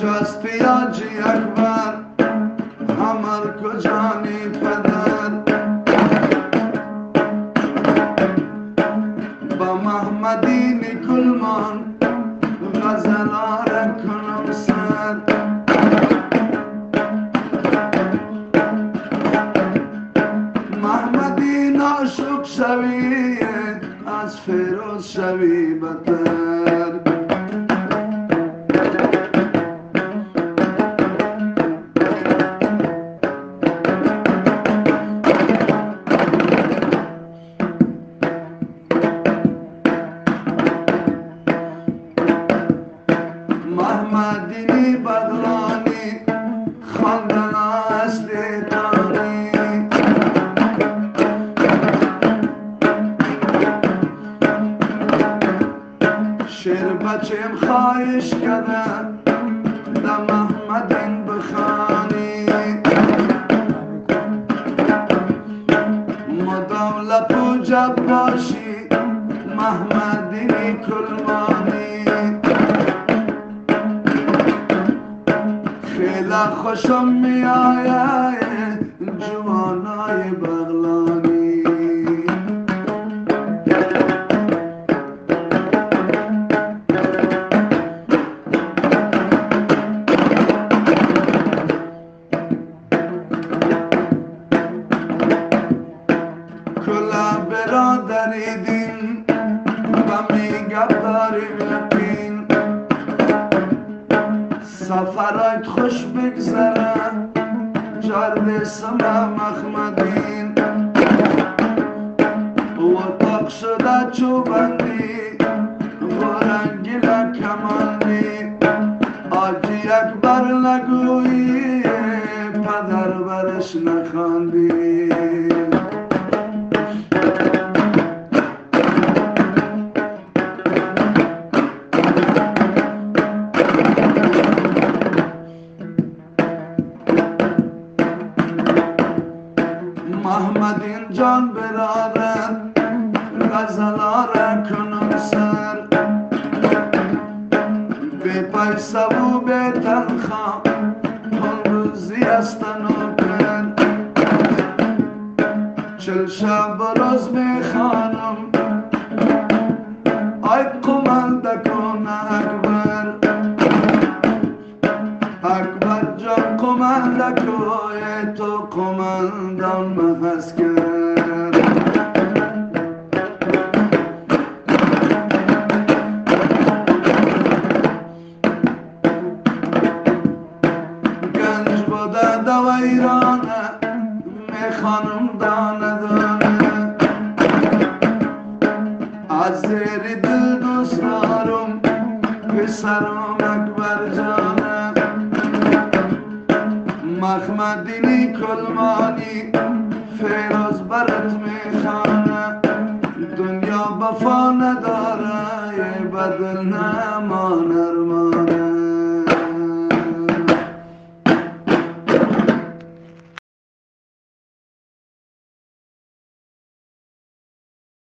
احتیاجی اکبر همر کجانی پدر؟ با محمدین کلمان غزلار کنم سر. محمدین عاشق شوی از فیروز شوی بتر بچیم خواهش کردن. در محمدین بخانی مدام لپو جب باشی محمدینی کلمانی. خیلی خوشم می آید جوانای بغلانی. سفرات خوش بگذره جرد سما محمدین و تاق شده چوبندی غرنگی کمانی آجی اکبر نگویی پدر برش نخاندی برادر غزلار کنم سر به پیسه و به تنخوا کن روزی استن و چل شب روز می خانم آی قمنده کن اکبر اکبر جان قمنده کوی تو قمندان مفس کرد da vayrane Mekanımda ne döne Azeri dil dostlarım Kısarım ekber canı Mahmedini kolmani Feroz barat mihane Dünya bafa ne dare Bedelne man erman